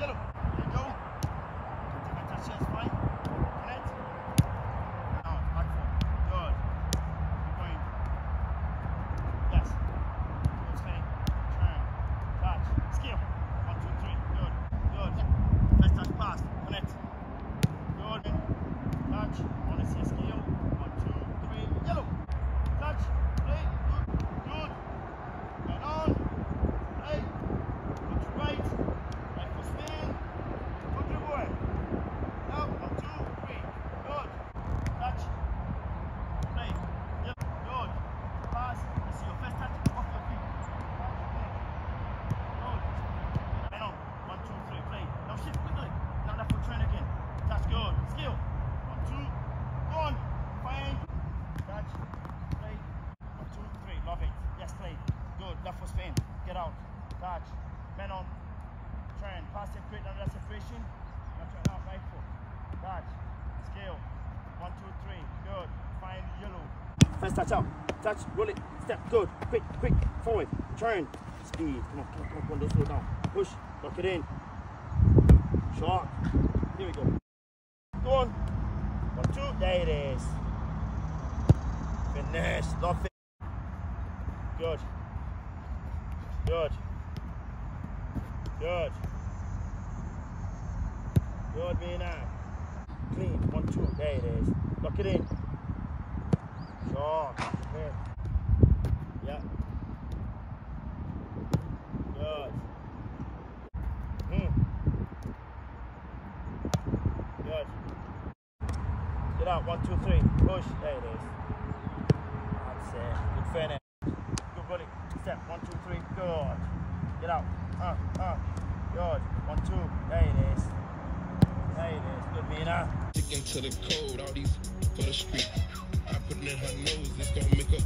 Yellow. Left foot spin. Get out. Touch. Men on. Turn. Pass it, create another separation. Now turn out right foot. Touch. Scale. One, two, three. Good. Find yellow. First touch out. Touch. Roll it. Step. Good. Quick, quick. Forward. Turn. Speed. Come on, come on, come on. Come on. Don't slow down. Push. Lock it in. Short. Here we go. Go on. One, two. There it is. Finish. Not fin- Good. Good. Good. Mina. Clean. One, two. There it is. Lock it in. Short. Okay. Yeah. Good. Hmm. Good. Get out. One, two, three. Push. There it is. That's it. Good finish. Good bully. Step. One, two, three. Good. Get out. Uh, uh. Good. One, two. There it is. There it is. Good, Mina. Sticking to the code, all these for the street. I put it in her nose, it's gonna make her